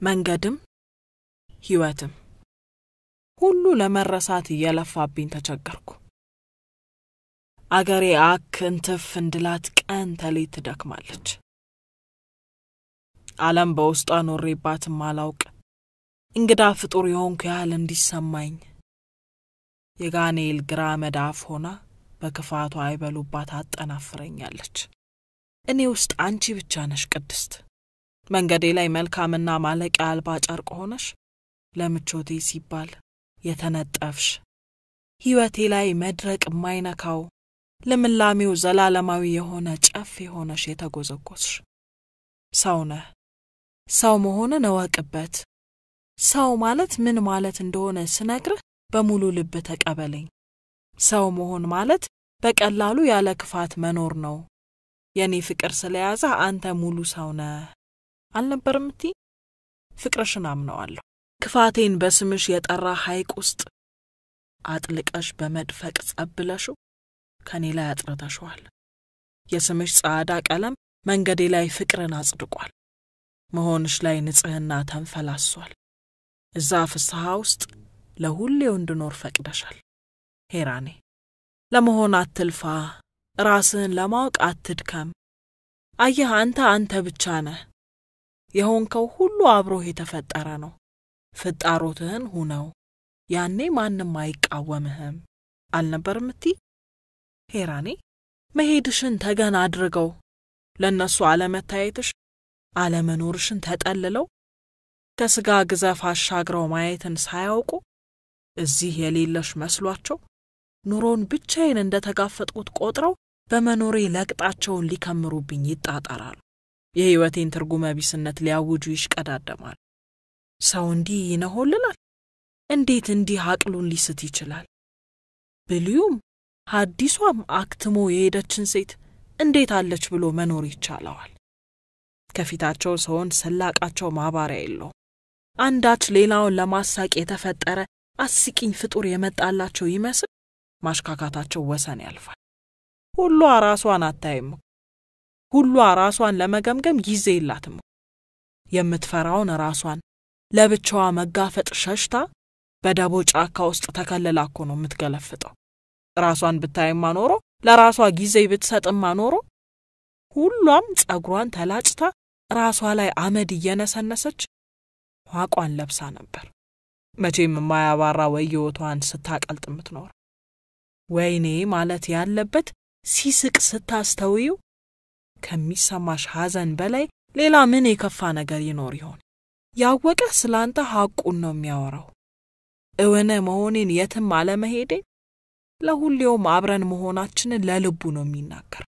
መንገድም ሕይወትም ሁሉ ለመረሳት እየለፋብኝ ተቸገርኩ። አገሬ አክ እንትፍ እንድላት ቀን ተሌት ትደክማለች። ዓለም በውስጧ ኖሬባትም አላውቅ እንግዳ ፍጡር የሆንኩ ያህል እንዲሰማኝ የጋኔል ግራ መዳፍ ሆና በክፋቷ አይበሉባት አጠናፍረኛለች። እኔ ውስጥ አንቺ ብቻ ነሽ ቅድስት፣ መንገዴ ላይ መልካምና ማለቂያ አልባ ጨርቅ ሆነሽ ለምቾቴ ሲባል የተነጠፍሽ ሕይወቴ ላይ መድረቅ የማይነካው ልምላሜው ዘላለማዊ የሆነ ጨፍ የሆነሽ የተጎዘጎዝሽ ሰው ነህ። ሰው መሆንን እወቅበት። ሰው ማለት ምን ማለት እንደሆነ ስነግርህ በሙሉ ልብ ተቀበለኝ። ሰው መሆን ማለት በቀላሉ ያለ ክፋት መኖር ነው። የእኔ ፍቅር ስለያዘ አንተ ሙሉ ሰው ነህ አልነበርም እትይ? ፍቅርሽን አምነዋለሁ። ክፋቴን በስምሽ የጠራ ሐይቅ ውስጥ አጥልቀሽ በመድፈቅ ጸብለሽው ከእኔ ላይ አጥርተሸዋል። የስምሽ ጸዓዳ ቀለም መንገዴ ላይ ፍቅርን አጽድቋል። መሆንሽ ላይ ንጽሕና ተንፈላሷል። እዛ ፍስሐ ውስጥ ለሁሌው እንድኖር ፈቅደሻል። ሄራኔ ለመሆን አትልፋ፣ ራስህን ለማወቅ አትድከም። አየህ አንተ አንተ ብቻ ነህ። የሆንከው ሁሉ አብሮህ የተፈጠረ ነው። ፍጣሮትህን ሁነው፣ ያኔ ማንም አይቃወምህም አልነበርም እትይ? ሄራኔ መሄድሽን ተገን አድርገው ለእነሱ አለመታየትሽ አለመኖርሽን ተጠልለው ከሥጋ ግዘፍ አሻግረው ማየትን ሳያውቁ እዚህ የሌለሽ መስሏቸው ኑሮን ብቻዬን እንደ ተጋፈጥኩት ቆጥረው በመኖሬ ለቅጣቸውን ሊከምሩብኝ ይጣጣራሉ። የሕይወቴን ትርጉመ ቢስነት ሊያውጁ ይሽቀዳደማሉ። ሰው እንዲህ ይነሆልላል? እንዴት እንዲህ አቅሉን ሊስት ይችላል? ብልዩም ሐዲሷም አክትሞ የሄደችን ሴት እንዴት አለች ብሎ መኖር ይቻለዋል? ከፊታቸው ሰውን ስላቃቸው ማባሪያ የለውም። አንዳች ሌላውን ለማሳቅ የተፈጠረ አስቂኝ ፍጡር የመጣላቸው ይመስል ማሽካካታቸው ወሰን ያልፋል። ሁሏ ራሷን አታይም። ሁሏ ራሷን ለመገምገም ጊዜ የላትም። የምትፈራውን ራሷን ለብቻዋ መጋፈጥ ሸሽታ በደቦ ጫካ ውስጥ ተከልላ እኮ ነው የምትገለፍጠው። ራሷን ብታይማ ኖሮ ለራሷ ጊዜ ብትሰጥማ ኖሮ ሁሏም ጸጉሯን ተላጭታ ራሷ ላይ አመድ እየነሰነሰች ዋቋን ለብሳ ነበር። መቼም የማያባራ ወየወቷን ስታቀልጥ የምትኖር ወይኔ ማለት ያለበት ሲስቅ ስታስተውዩ ከሚሰማሽ ሐዘን በላይ ሌላ ምን የከፋ ነገር ይኖር ይሆን? ያወቀ ስላንተ ሐቁን ነው የሚያወራው። እውነ መሆኔን የትም አለመሄዴ ለሁሌውም አብረን መሆናችንን ለልቡ ነው የሚናገር።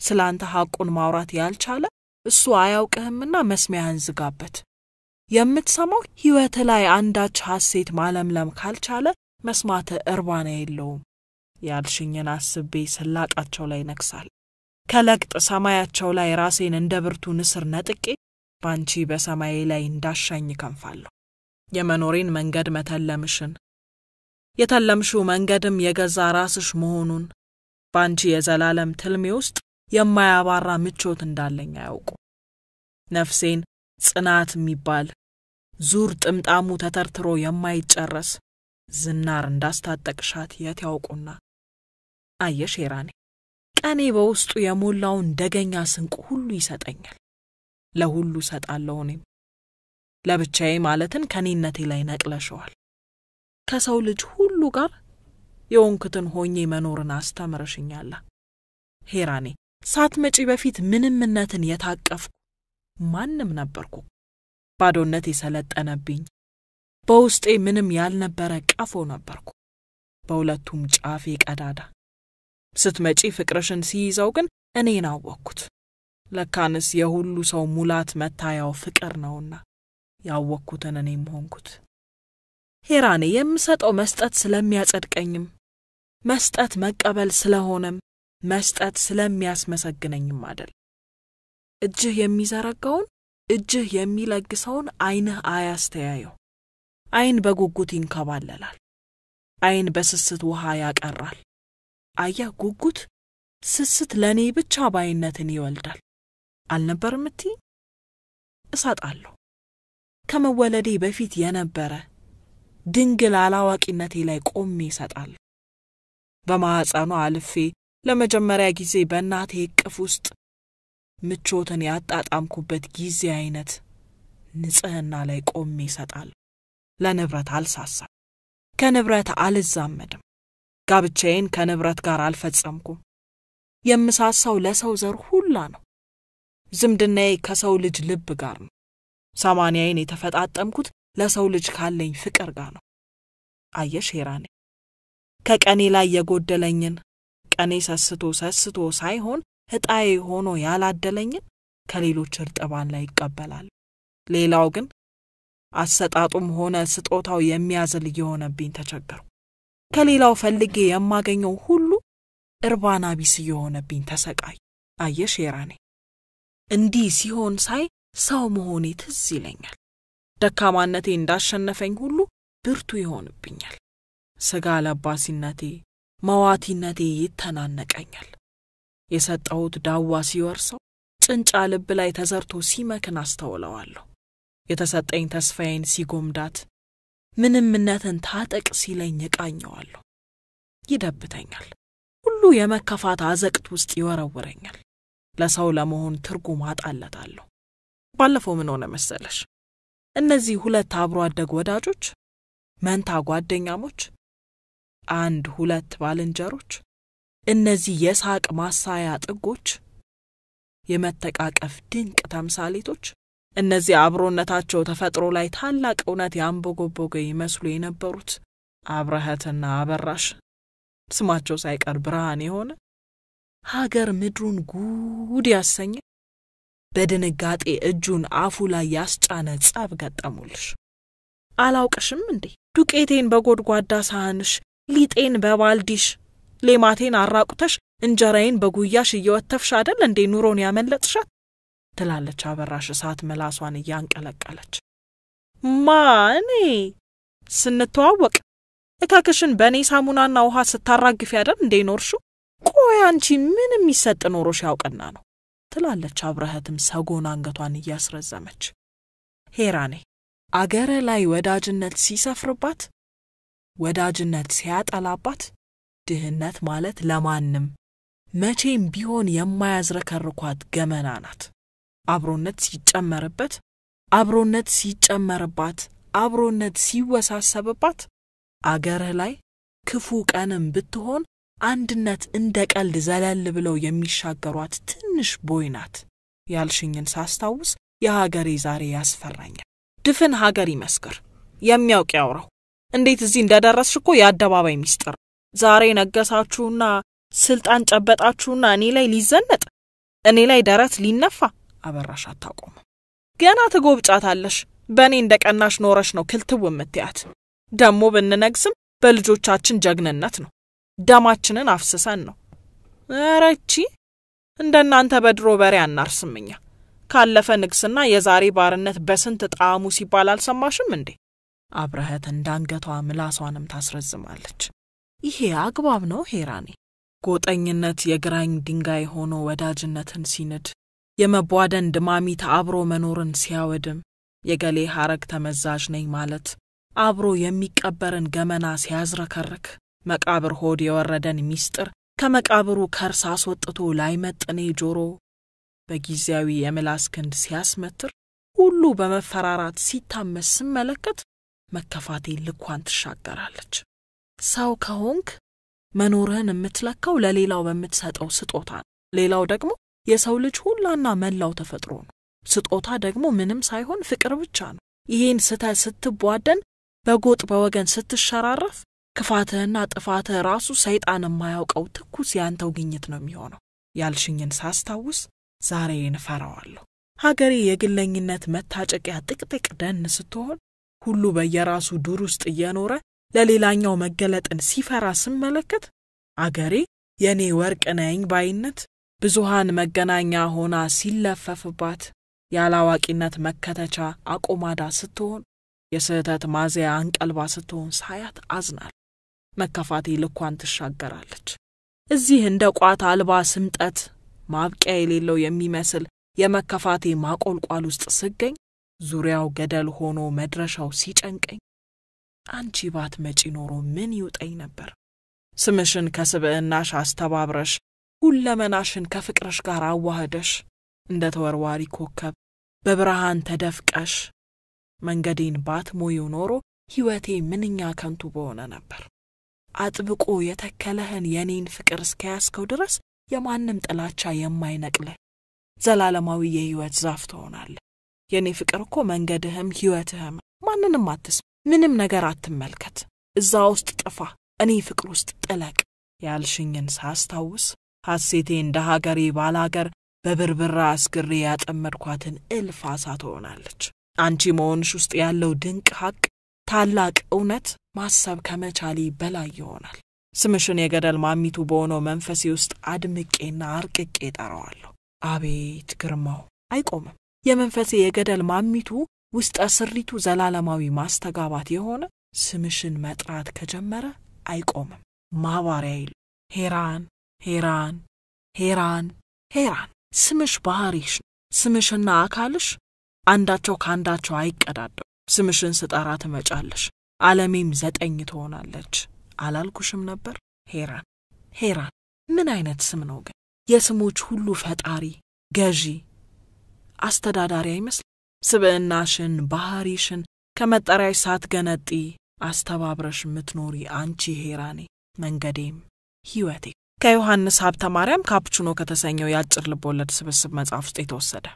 ስላንተ ሐቁን ማውራት ያልቻለ እሱ አያውቅህምና መስሚያህን ዝጋበት። የምትሰማው ሕይወት ላይ አንዳች ሐሴት ማለምለም ካልቻለ መስማት እርባና የለውም። ያልሽኝን አስቤ ስላቃቸው ላይ ነግሳል። ከለቅጥ ሰማያቸው ላይ ራሴን እንደ ብርቱ ንስር ነጥቄ ባንቺ በሰማዬ ላይ እንዳሻኝ ከንፋለሁ። የመኖሬን መንገድ መተለምሽን የተለምሽው መንገድም የገዛ ራስሽ መሆኑን ባንቺ የዘላለም ትልሜ ውስጥ የማያባራ ምቾት እንዳለኝ አያውቁ። ነፍሴን ጽናት የሚባል ዙር ጥምጣሙ ተተርትሮ የማይጨረስ ዝናር እንዳስታጠቅሻት የት ያውቁና። አየሽ ሄራኔ፣ ቀኔ በውስጡ የሞላውን ደገኛ ስንቅ ሁሉ ይሰጠኛል። ለሁሉ ሰጣለሁ። እኔም ለብቻዬ ማለትን ከኔነቴ ላይ ነቅለሸዋል። ከሰው ልጅ ሁሉ ጋር የወንክትን ሆኜ መኖርን አስተምረሽኛላ። ሄራኔ፣ ሳትመጪ በፊት ምንምነትን የታቀፍኩ ማንም ነበርኩ። ባዶነት የሰለጠነብኝ በውስጤ ምንም ያልነበረ ቀፎ ነበርኩ፣ በሁለቱም ጫፌ ቀዳዳ። ስትመጪ ፍቅርሽን ሲይዘው ግን እኔን አወቅኩት። ለካንስ የሁሉ ሰው ሙላት መታያው ፍቅር ነውና ያወቅኩትን እኔም ሆንኩት። ሄራኔ የምሰጠው መስጠት ስለሚያጸድቀኝም መስጠት መቀበል ስለሆነም መስጠት ስለሚያስመሰግነኝም አደል። እጅህ የሚዘረጋውን እጅህ የሚለግሰውን ዓይንህ አያስተያየው። ዓይን በጉጉት ይንከባለላል። ዓይን በስስት ውሃ ያቀራል። አየህ ጉጉት፣ ስስት ለእኔ ብቻ ባይነትን ይወልዳል። አልነበርም እትይ? እሰጣለሁ። ከመወለዴ በፊት የነበረ ድንግል አላዋቂነቴ ላይ ቆሜ ይሰጣል። በማኅፀኗ አልፌ ለመጀመሪያ ጊዜ በእናቴ እቅፍ ውስጥ ምቾትን ያጣጣምኩበት ጊዜ አይነት ንጽሕና ላይ ቆሜ ይሰጣል። ለንብረት አልሳሳም፣ ከንብረት አልዛመድም፣ ጋብቻዬን ከንብረት ጋር አልፈጸምኩም። የምሳሳው ለሰው ዘር ሁላ ነው። ዝምድናዬ ከሰው ልጅ ልብ ጋር ነው። ሰማንያዬን የተፈጣጠምኩት ለሰው ልጅ ካለኝ ፍቅር ጋር ነው። አየሽ ሄራኔ፣ ከቀኔ ላይ የጎደለኝን ቀኔ ሰስቶ ሰስቶ ሳይሆን ዕጣዬ ሆኖ ያላደለኝን ከሌሎች እርጥባን ላይ ይቀበላል። ሌላው ግን አሰጣጡም ሆነ ስጦታው የሚያዝል እየሆነብኝ ተቸገርኩ። ከሌላው ፈልጌ የማገኘው ሁሉ እርባና ቢስ እየሆነብኝ ተሰቃይ። አየሽ ሄራኔ፣ እንዲህ ሲሆን ሳይ ሰው መሆኔ ትዝ ይለኛል። ደካማነቴ እንዳሸነፈኝ ሁሉ ብርቱ ይሆንብኛል። ሥጋ ለባሲነቴ መዋቲነቴ ይተናነቀኛል። የሰጠሁት ዳዋ ሲወርሰው ጭንጫ ልብ ላይ ተዘርቶ ሲመክን አስተውለዋለሁ። የተሰጠኝ ተስፋዬን ሲጎምዳት ምንምነትን ታጠቅ ሲለኝ እቃኘዋለሁ። ይደብተኛል። ሁሉ የመከፋት አዘቅት ውስጥ ይወረውረኛል። ለሰው ለመሆን ትርጉም አጣለታለሁ። ባለፈው ምን ሆነ መሰለሽ? እነዚህ ሁለት አብሮ አደግ ወዳጆች፣ መንታ ጓደኛሞች፣ አንድ ሁለት ባልንጀሮች፣ እነዚህ የሳቅ ማሳያ ጥጎች፣ የመተቃቀፍ ድንቅ ተምሳሌቶች፣ እነዚህ አብሮነታቸው ተፈጥሮ ላይ ታላቅ እውነት ያንቦጎቦገ ይመስሉ የነበሩት አብረኸትና አበራሽ ስማቸው ሳይቀር ብርሃን የሆነ ሀገር ምድሩን ጉድ ያሰኘ በድንጋጤ እጁን አፉ ላይ ያስጫነ ጸብ ገጠሙልሽ። አላውቅሽም እንዴ ዱቄቴን በጎድጓዳ ሳህንሽ፣ ሊጤን በባልዲሽ፣ ሌማቴን አራቁተሽ እንጀራዬን በጉያሽ እየወተፍሽ አደል እንዴ ኑሮን ያመለጥሻት? ትላለች አበራሽ እሳት ምላሷን እያንቀለቀለች። ማ እኔ ስንተዋወቅ እካክሽን በእኔ ሳሙናና ውሃ ስታራግፊ አደል እንዴ ኖርሹ? ቆይ አንቺ ምን የሚሰጥ ኖሮሽ ያውቅና ነው ትላለች አብረህትም ሰጎን አንገቷን እያስረዘመች። ሄራኔ አገረ ላይ ወዳጅነት ሲሰፍርባት፣ ወዳጅነት ሲያጠላባት፣ ድህነት ማለት ለማንም መቼም ቢሆን የማያዝረከርኳት ገመና ናት። አብሮነት ሲጨመርበት፣ አብሮነት ሲጨመርባት፣ አብሮነት ሲወሳሰብባት፣ አገርህ ላይ ክፉ ቀንም ብትሆን አንድነት እንደ ቀልድ ዘለል ብለው የሚሻገሯት ትንሽ ቦይ ናት ያልሽኝን ሳስታውስ የሀገሬ ዛሬ ያስፈራኛል። ድፍን ሀገር ይመስክር፣ የሚያውቅ ያውራው። እንዴት እዚህ እንደደረስሽ እኮ የአደባባይ ሚስጥር። ዛሬ ነገሳችሁና ስልጣን ጨበጣችሁና እኔ ላይ ሊዘነጥ እኔ ላይ ደረት ሊነፋ አበራሽ አታቆምም። ገና ትጎብጫታለሽ። በእኔ እንደ ቀናሽ ኖረሽ ነው ክልትው የምትያት። ደሞ ብንነግስም በልጆቻችን ጀግንነት ነው ደማችንን አፍስሰን ነው። እረቺ እንደ እናንተ በድሮ በሬ አናርስም እኛ። ካለፈ ንግስና የዛሬ ባርነት በስንት ጣዕሙ ሲባል አልሰማሽም እንዴ? አብረኸት እንዳንገቷ ምላሷንም ታስረዝማለች። ይሄ አግባብ ነው ሄራኔ? ጎጠኝነት የግራኝ ድንጋይ ሆኖ ወዳጅነትን ሲንድ፣ የመቧደን ድማሚት አብሮ መኖርን ሲያወድም፣ የገሌ ሐረግ ተመዛዥ ነኝ ማለት አብሮ የሚቀበርን ገመና ሲያዝረከርክ መቃብር ሆድ የወረደን ሚስጥር ከመቃብሩ ከርስ አስወጥቶ ላይመጥኔ ጆሮ በጊዜያዊ የምላስ ክንድ ሲያስመትር ሁሉ በመፈራራት ሲታመስ ስመለከት መከፋቴ ልኳን ትሻገራለች። ሰው ከሆንክ መኖርህን የምትለካው ለሌላው በምትሰጠው ስጦታ ነው። ሌላው ደግሞ የሰው ልጅ ሁላና መላው ተፈጥሮ ነው። ስጦታ ደግሞ ምንም ሳይሆን ፍቅር ብቻ ነው። ይህን ስተህ ስትቧደን፣ በጎጥ በወገን ስትሸራረፍ ክፋትህና ጥፋትህ ራሱ ሰይጣን የማያውቀው ትኩስ ያንተው ግኝት ነው የሚሆነው ያልሽኝን ሳስታውስ ዛሬ እንፈራዋለሁ። ሀገሬ የግለኝነት መታጨቂያ ጥቅጥቅ ደን ስትሆን ሁሉ በየራሱ ዱር ውስጥ እየኖረ ለሌላኛው መገለጥን ሲፈራ ስመለከት አገሬ የእኔ ወርቅ ነኝ ባይነት ብዙሃን መገናኛ ሆና ሲለፈፍባት ያላዋቂነት መከተቻ አቆማዳ ስትሆን የስህተት ማዘያ አንቀልባ ስትሆን ሳያት አዝናል። መከፋቴ ልኳን ትሻገራለች። እዚህ እንደ ቋት አልባ ስምጠት ማብቂያ የሌለው የሚመስል የመከፋቴ ማቆልቋል ውስጥ ስገኝ ዙሪያው ገደል ሆኖ መድረሻው ሲጨንቀኝ አንቺ ባትመጪ ኖሮ ምን ይውጠኝ ነበር። ስምሽን ከስብዕናሽ አስተባብረሽ ሁለመናሽን ከፍቅርሽ ጋር አዋህደሽ እንደ ተወርዋሪ ኮከብ በብርሃን ተደፍቀሽ መንገዴን ባትሞዪው ኖሮ ሕይወቴ ምንኛ ከንቱ በሆነ ነበር። አጥብቆ የተከለህን የኔን ፍቅር እስከያዝከው ድረስ የማንም ጥላቻ የማይነቅልህ ዘላለማዊ የሕይወት ዛፍ ትሆናለህ። የእኔ ፍቅር እኮ መንገድህም ሕይወትህም። ማንንም አትስም፣ ምንም ነገር አትመልከት። እዛ ውስጥ ጥፋ፣ እኔ ፍቅር ውስጥ ጥለቅ ያልሽኝን ሳስታውስ ሐሴቴ እንደ ሀገሬ ባላገር በብርብራ አስግሬ ያጠመድኳትን እልፍ አሳ ትሆናለች። አንቺ መሆንሽ ውስጥ ያለው ድንቅ ሐቅ ታላቅ እውነት ማሰብ ከመቻሌ በላይ ይሆናል። ስምሽን የገደል ማሚቱ በሆነው መንፈሴ ውስጥ አድምቄና አርቅቄ ጠራዋለሁ። አቤት ግርማው! አይቆምም። የመንፈሴ የገደል ማሚቱ ውስጠ ስሪቱ ዘላለማዊ ማስተጋባት የሆነ ስምሽን መጥራት ከጀመረ አይቆምም። ማባሪያ ይሉ ሄራን ሄራን ሄራን ሄራን። ስምሽ ባህሪሽ ነው። ስምሽና አካልሽ አንዳቸው ከአንዳቸው አይቀዳደም። ስምሽን ስጠራ ትመጫለሽ፣ ዓለሜም ዘጠኝ ትሆናለች። አላልኩሽም ነበር? ሄራን ሄራን። ምን አይነት ስም ነው ግን? የስሞች ሁሉ ፈጣሪ፣ ገዢ፣ አስተዳዳሪ አይመስል? ስብዕናሽን፣ ባህሪሽን ከመጠሪያሽ ሳትገነጢ አስተባብረሽ የምትኖሪ አንቺ ሄራኔ፣ መንገዴም ሕይወቴ። ከዮሐንስ ሀብተ ማርያም ካፕቹኖ ከተሰኘው የአጭር ልቦለድ ስብስብ መጽሐፍ ውስጥ የተወሰደ